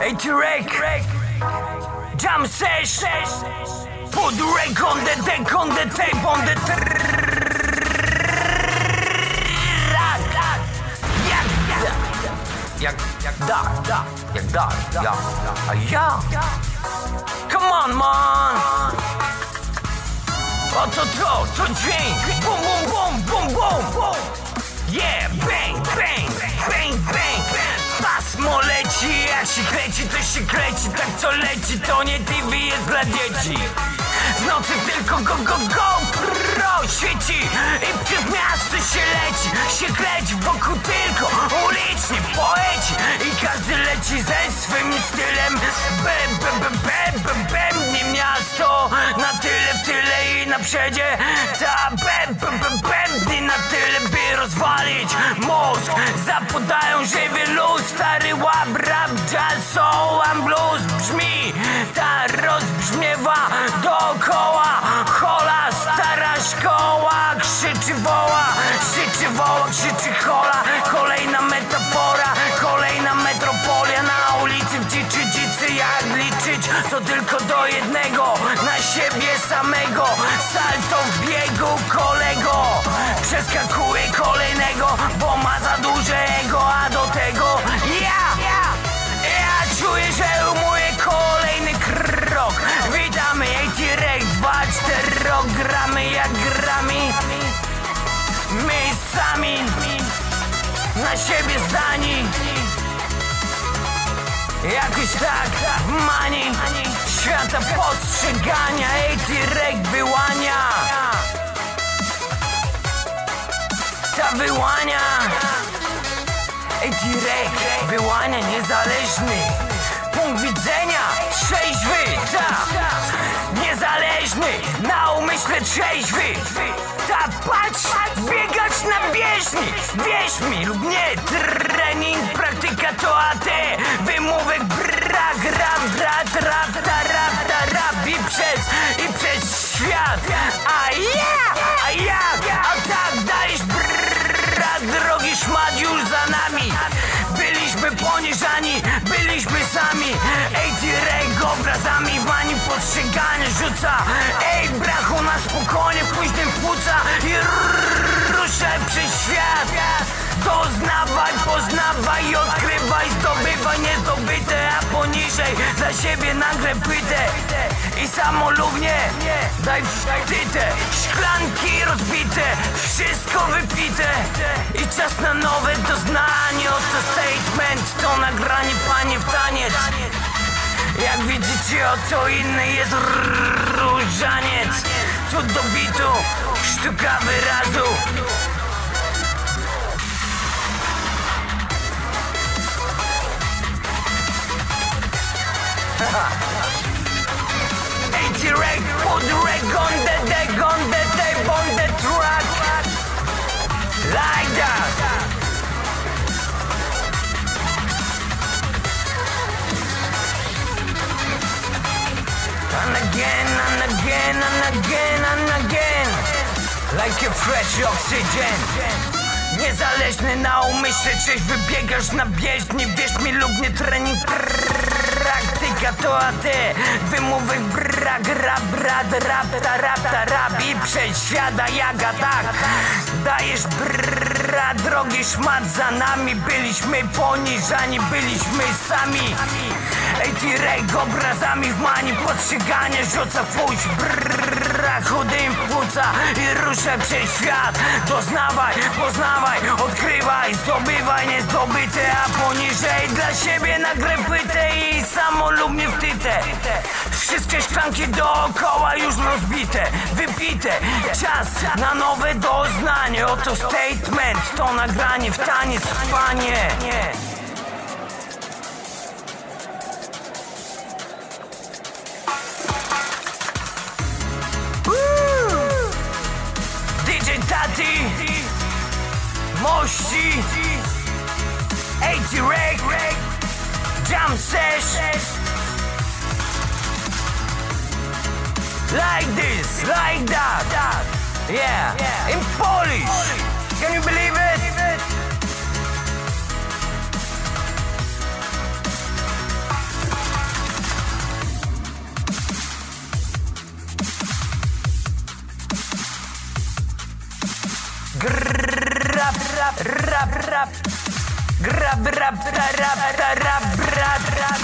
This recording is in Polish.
Ej, T-Rek Jam sesh. Put reg on the deck, on the tape, on the Jak, jak, da, da, jak da, ja, a ja Come on, man. Oto to, to dźwięk Bum, bum, bum, bum, bum, bum Yeah, bang, się kręci, to się kręci Tak co leci, to nie TV jest dla dzieci. W nocy tylko go, go, go Pro świeci i przez miasto się leci Się kręci wokół tylko uliczni poeci I każdy leci ze swym stylem. Bem, bem, bem, bem, bem, bem Nie miasto na tyle, w tyle i na przedzie Stary łap, rap, jazz, soul and blues Brzmi, ta rozbrzmiewa dookoła. Hola, stara szkoła. Krzyczy woła, krzyczy woła, krzyczy hola. Kolejna metafora, kolejna metropolia. Na ulicy w dziczy dzicy jak liczyć To tylko do jednego, na siebie samego. Salto w biegu kolego. Przeskakuje kolejnego, bo ma za duże Na siebie zdani. Jakoś tak mani. Świata postrzegania AT-Rek wyłania. Ta wyłania. AT-Rek wyłania niezależny. Punkt widzenia trzeźwy Umyśle trzeźwy. Ta patrz biegać na bieżni. Wierz mi lub nie Trening, praktyka to AT Wymówek brak, rap, brat, rap, ta, rap, ta, rap I przez, i przez świat. A ja, a jak, a tak dajesz brat Drogi szmat już za nami. Byliśmy poniżani, byliśmy sami. Ej, T-Reg obrazami wani postrzeganie rzuca Zdobywaj niezdobyte, a poniżej Dla siebie nagle pytę I samolubnie daj wtytę Szklanki rozbite, wszystko wypite. I czas na nowe doznanie Oto statement, to nagranie panie w taniec. Jak widzicie, oto inny jest różaniec. Tu do bitu, sztuka wyrazu T-Reg, put reg on the deck, on the tape, on the track Like that And again, and again, and again, and again Like a fresh oxygen Niezależny na umyśle, czyś wybiegasz na bieżni Wierz mi lub nie trening Praktyka to AT Wymówek brak, rap, rap, rap, ta, rap, ta, rap I przeświada jaga tak. Dajesz bra, drogi szmat za nami Byliśmy poniżani, byliśmy sami. Ej, T-Reg obrazami w mani Postrzeganie rzuca fuś Brrra, chudym płuca I rusza przez świat. Doznawaj, poznawaj, odkrywaj Zdobywaj niezdobyte, a poniżej Dla siebie nagrę pytę i samolubnie wtyte. Wszystkie szklanki dookoła już rozbite Wypite, czas na nowe doznanie. Oto statement, to nagranie w taniec, panie. Mości AT Reg jam sesh, Like this, like that, that. Yeah. yeah, in Polish. Polish. Can you believe it? Grab, grab, grab, grab. Граб-раб-тараб-тараб-раб-раб.